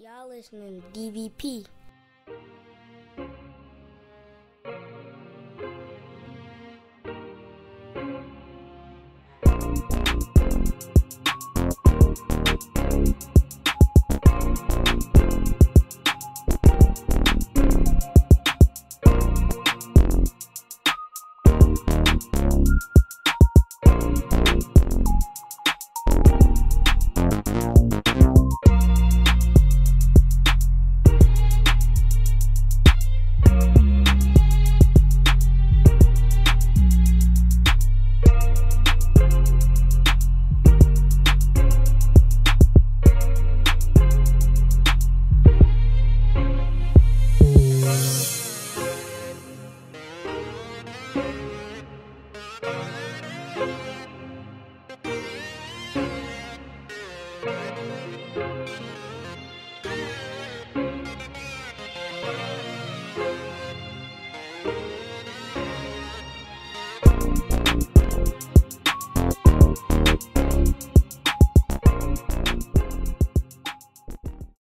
Y'all listening to DVP.